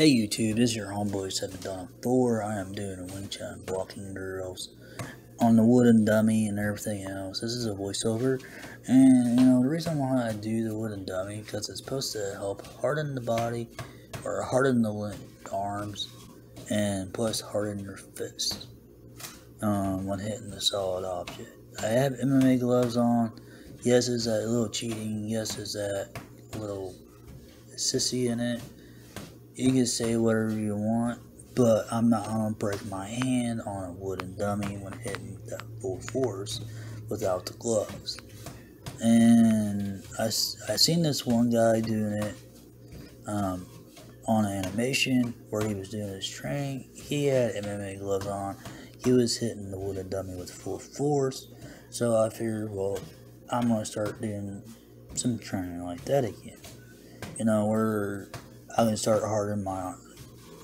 Hey YouTube, this is your homeboy Seth McDonald 4. I am doing a Wing Chun blocking drills on the wooden dummy and everything else. This is a voiceover, and you know, the reason why I do the wooden dummy, because it's supposed to help harden the body, or harden the arms, and plus harden your fists um, when hitting the solid object. I have MMA gloves on. Yes, is that a little cheating? Yes, is that a little sissy in it? You can say whatever you want, but I'm not gonna break my hand on a wooden dummy when hitting that full force without the gloves. And I, I seen this one guy doing it um, on an animation where he was doing his training. He had MMA gloves on. He was hitting the wooden dummy with full force. So I figured, well, I'm gonna start doing some training like that again. You know, where I can start hardening my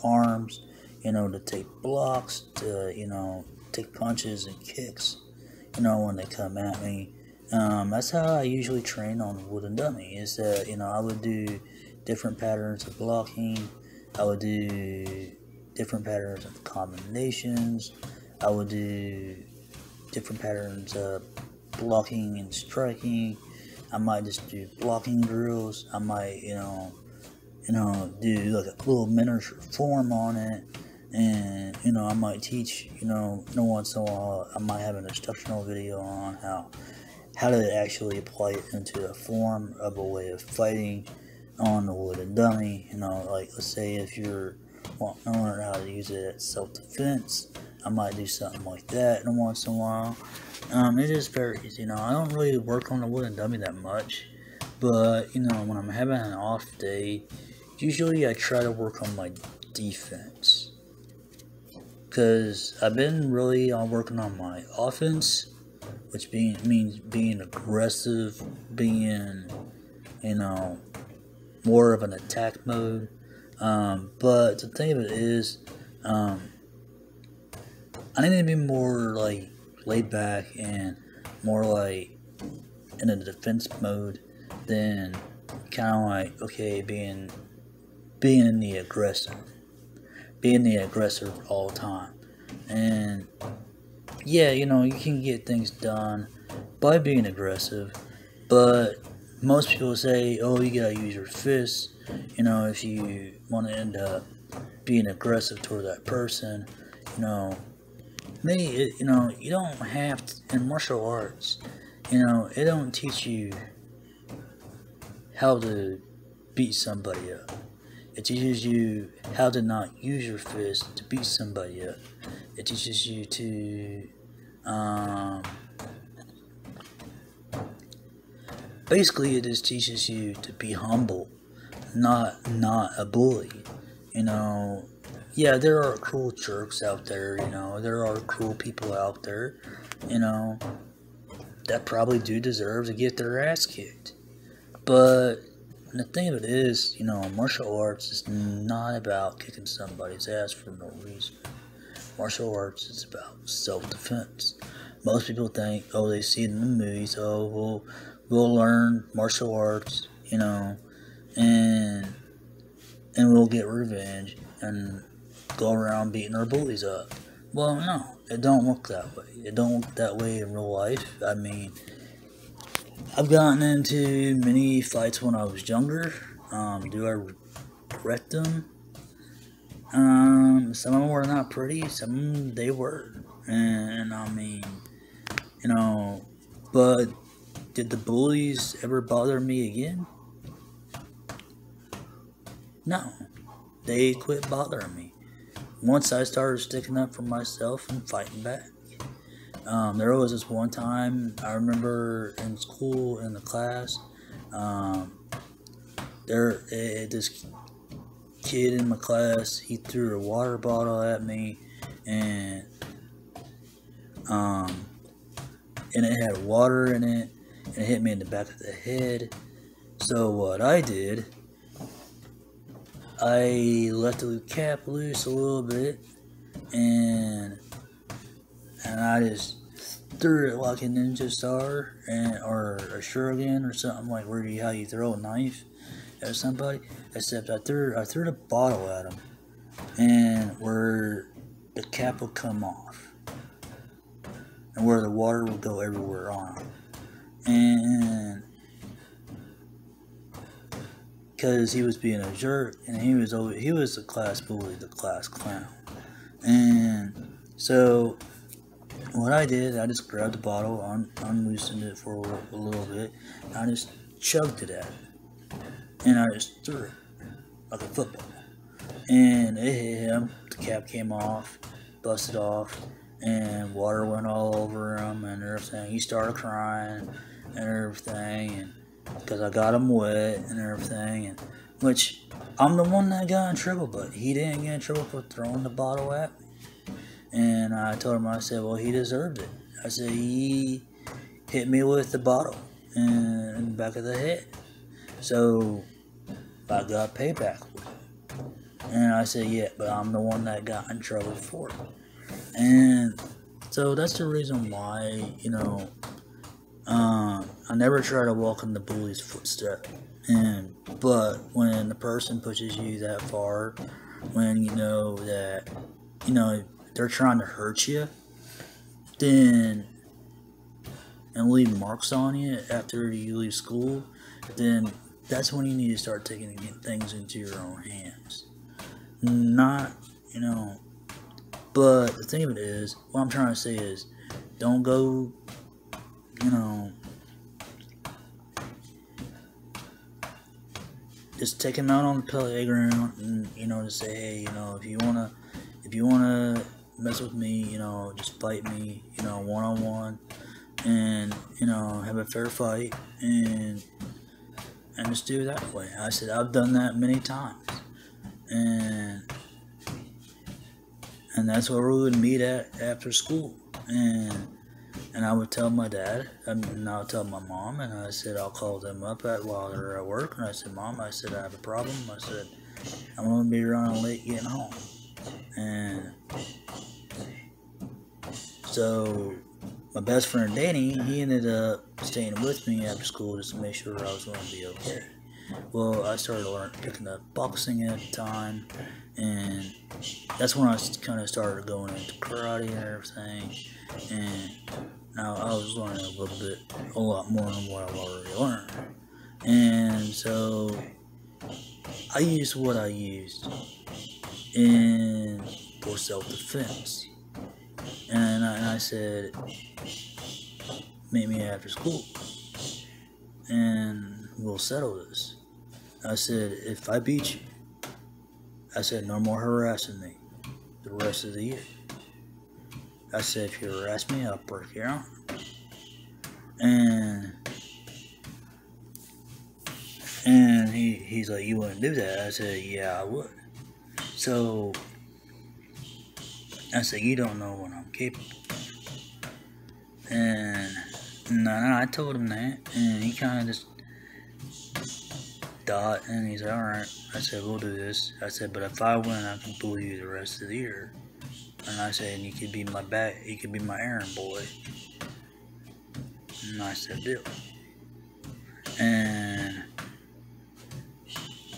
arms, you know, to take blocks, to, you know, take punches and kicks, you know, when they come at me. Um, that's how I usually train on wooden dummy, is that, you know, I would do different patterns of blocking, I would do different patterns of combinations, I would do different patterns of blocking and striking, I might just do blocking drills, I might, you know, you know, do like a little miniature form on it. And, you know, I might teach, you know, no once in a while, I might have an instructional video on how, how to actually apply it into a form of a way of fighting on the wooden dummy. You know, like let's say if you're wanting to learn how to use it at self-defense, I might do something like that in once in a while. Um, it just varies, you know, I don't really work on the wooden dummy that much, but, you know, when I'm having an off day, usually I try to work on my defense. Because I've been really on working on my offense, which being, means being aggressive, being, you know, more of an attack mode. Um, but the thing of it is, um, I need to be more like laid back and more like in a defense mode than kind of like okay being being the aggressor, being the aggressor all the time. And yeah, you know, you can get things done by being aggressive, but most people say, oh, you gotta use your fists, you know, if you want to end up being aggressive toward that person, you know, maybe, you know, you don't have to, in martial arts, you know, it don't teach you how to beat somebody up. It teaches you how to not use your fist to beat somebody up. It teaches you to, um, basically it just teaches you to be humble, not, not a bully. You know, yeah, there are cruel jerks out there, you know, there are cruel people out there, you know, that probably do deserve to get their ass kicked. But and the thing of it is, you know, martial arts is not about kicking somebody's ass for no reason. Martial arts is about self-defense. Most people think, oh, they see it in the movies, oh, we'll, we'll learn martial arts, you know, and, and we'll get revenge and go around beating our bullies up. Well, no, it don't work that way. It don't work that way in real life. I mean, I've gotten into many fights when I was younger. Um, do I regret them? Um, some of them were not pretty, some of them they were. And I mean, you know, but did the bullies ever bother me again? No, they quit bothering me. Once I started sticking up for myself and fighting back. Um, there was this one time I remember in school in the class, um, there uh, this kid in my class he threw a water bottle at me, and um, and it had water in it, and it hit me in the back of the head. So what I did, I let the cap loose a little bit, and I just threw it like a ninja star and or a shuriken or something like where you how you throw a knife at somebody, except I threw I threw the bottle at him, and where the cap would come off, and where the water would go everywhere on him, and because he was being a jerk, and he was always, he was the class bully, the class clown, and so what I did, I just grabbed the bottle, un- unloosened it for a, a little bit, and I just chugged it at. And I just threw it like a football. And it hit him, the cap came off, busted off, and water went all over him and everything. He started crying and everything, and because I got him wet and everything, and which I'm the one that got in trouble, but he didn't get in trouble for throwing the bottle at me. And I told him, I said, well, he deserved it. I said, he hit me with the bottle in the back of the head. So I got payback. And I said, yeah, but I'm the one that got in trouble for it. And so that's the reason why, you know, uh, I never try to walk in the bully's footstep. And but when the person pushes you that far, when you know that, you know, they're trying to hurt you, then and leave marks on you after you leave school, then that's when you need to start taking things into your own hands. Not, you know, but the thing of it is, what I'm trying to say is, don't go, you know, just take him out on the playground and, you know, to say, hey, you know, if you want to, if you want to mess with me, you know, just fight me, you know, one on one, and you know, have a fair fight, and and just do it that way. I said I've done that many times, and and that's where we would meet at after school, and and I would tell my dad, and I would tell my mom, and I said I'll call them up at while they're at work, and I said, Mom, I said I have a problem. I said I'm gonna be running late getting home, so my best friend Danny, he ended up staying with me after school just to make sure I was going to be okay. Well, I started learning, picking up boxing at the time, and that's when I kind of started going into karate and everything. And now I was learning a little bit, a lot more than what I've already learned. And so I used what I used in for self defense. And I, and I said, meet me after school and we'll settle this. I said, if I beat you, I said, no more harassing me the rest of the year. I said, if you harass me, I'll break your arm. And and he, he's like, you wouldn't do that? I said, yeah, I would. So I said, you don't know what I'm capable of. And no, no, I told him that, and he kind of just thought, and he's like, all right. I said, we'll do this. I said, but if I win, I can bully you the rest of the year. And I said, you could be my back, you could be my errand boy. And I said, deal. And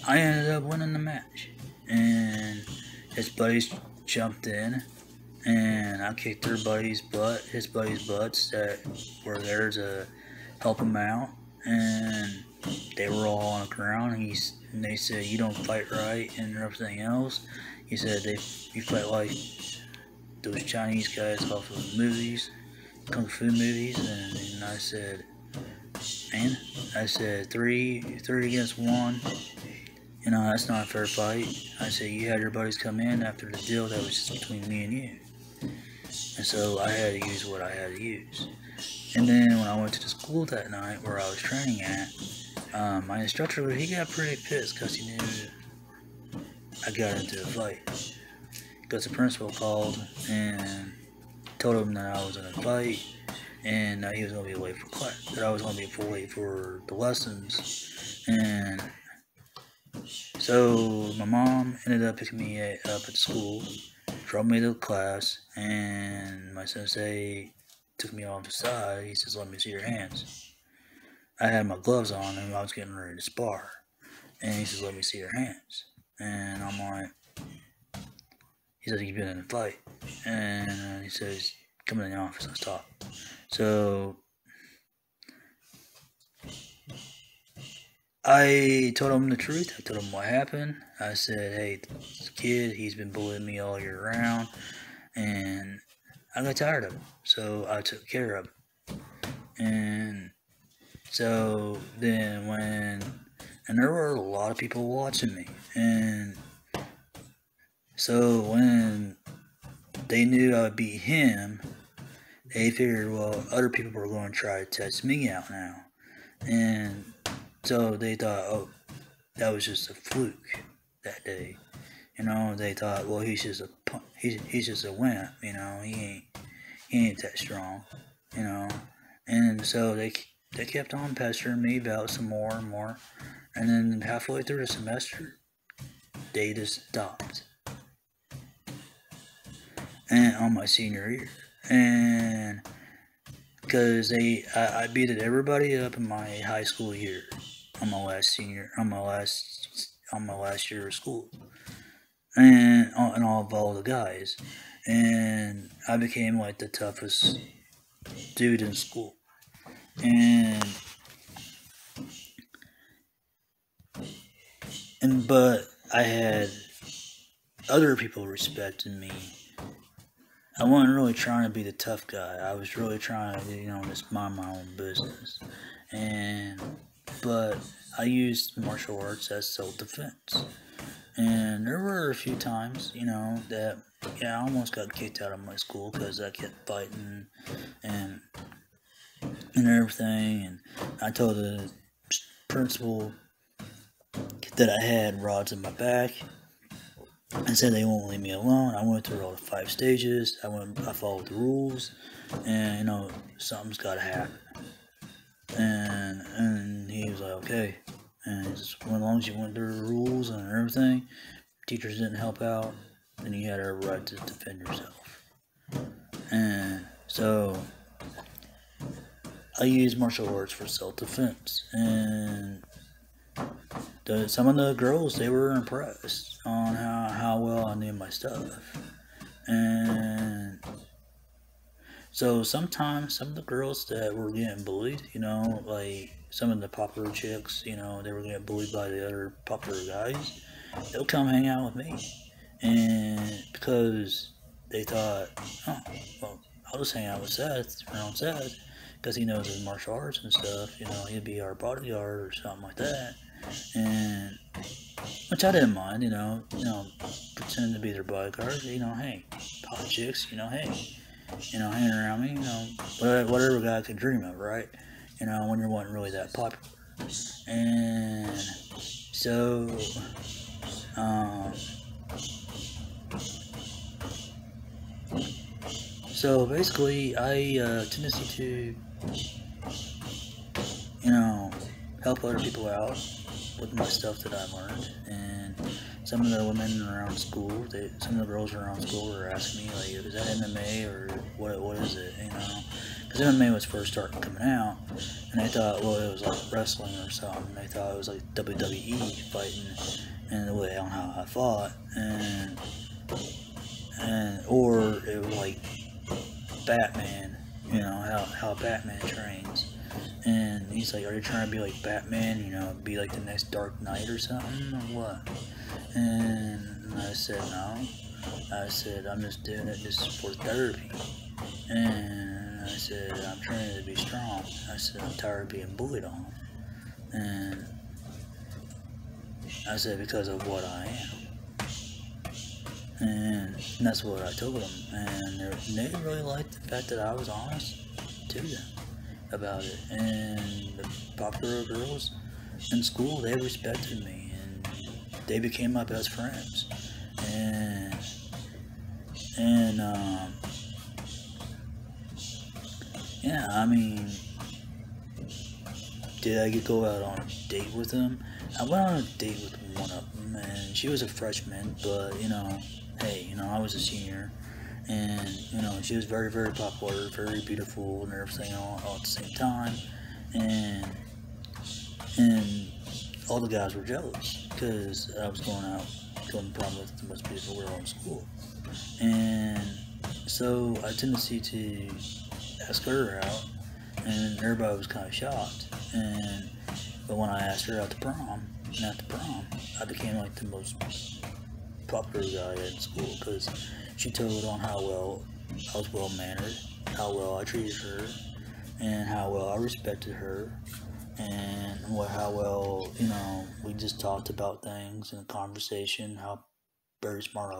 I ended up winning the match. And his buddies jumped in and I kicked their buddy's butt, his buddy's butts that were there to help him out, and they were all on the ground. And, he's, and they said, "You don't fight right," and everything else. He said, "They you fight like those Chinese guys off of movies, kung fu movies," and, and I said, "Man," I said, three three against one." You know, that's not a fair fight. I said, you had your buddies come in after the deal that was just between me and you. And so I had to use what I had to use. And then when I went to the school that night where I was training at, um, my instructor, he got pretty pissed because he knew I got into a fight. Because the principal called and told him that I was in a fight and that he was going to be late for class, that I was going to be late for the lessons. And so my mom ended up picking me up at school drove me to class, and my sensei took me off the side. He says, Let me see your hands. I had my gloves on, and I was getting ready to spar. And he says, let me see your hands. And I'm like, he says, you've been in a fight. And he says, come in the office, let's talk. So I told him the truth. I told him what happened. I said, hey, this kid, he's been bullying me all year round. And I got tired of him. So I took care of him. And so then when, and there were a lot of people watching me. And so when they knew I would beat him, they figured, well, other people were going to try to test me out now. And so they thought, oh, that was just a fluke that day. You know, they thought, well, he's just a he's he's just a wimp. You know, he ain't he ain't that strong. You know, and so they they kept on pestering me about some more and more, and then halfway through the semester, they just stopped. And on my senior year, and because they I, I beat everybody up in my high school year on my last senior on my last on my last year of school and uh, and all of all the guys and I became like the toughest dude in school and and but I had other people respecting me I wasn't really trying to be the tough guy. I was really trying to, you know, just mind my own business. And, but I used martial arts as self-defense. And there were a few times, you know, that, yeah, I almost got kicked out of my school because I kept fighting and, and everything. And I told the principal that I had rods in my back I said they won't leave me alone. I went through all the five stages. I went, I followed the rules, and you know something's got to happen. Was like, okay. And as long as you went through the rules and everything, teachers didn't help out, then you had a right to defend yourself. And so I use martial arts for self-defense, and the, some of the girls they were impressed on how, how well I knew my stuff. And so sometimes some of the girls that were getting bullied, you know, like some of the popular chicks, you know, they were getting bullied by the other popular guys, they'll come hang out with me. And because they thought, oh, well, I'll just hang out with Seth, around Seth, because he knows his martial arts and stuff, you know, he'd be our bodyguard or something like that and which I didn't mind, you know, you know, pretending to be their bodyguard, you know, hey, hot chicks, you know, hey, you know, hanging around me, you know, whatever guy could dream of, right? You know, when you weren't really that popular. And so, um, so basically, I uh, tendency to, you know, help other people out with my stuff that I learned. And some of the women around school, they, some of the girls around school were asking me, like, is that MMA or what, what is it, you know? Because MMA was first starting coming out, and they thought, well, it was like wrestling or something. They thought it was like WWE fighting, and the way on how I fought, and, and, or it was like Batman, you know, how, how Batman trains and he's like, are you trying to be like Batman, you know, be like the next Dark Knight or something, or what? And I said, no. I said, I'm just doing it just for therapy. And I said, I'm trying to be strong. I said, I'm tired of being bullied on. And I said, because of what I am. And that's what I told them. And they really liked the fact that I was honest to them about it. And the popular girls in school, they respected me and they became my best friends. And, and, um, yeah, I mean, did I go out on a date with them? I went on a date with one of them, and she was a freshman, but, you know, hey, you know, I was a senior and you know she was very very popular very beautiful and everything all, all at the same time and and all the guys were jealous because I was going out going prom with the most beautiful girl in school, and so I had tendency to ask her out, and everybody was kind of shocked. And but when I asked her out to prom, at the prom, I became like the most popular guy in school because she told on how well I was well mannered, how well I treated her, and how well I respected her, and what how well you know we just talked about things in a conversation, how very smart I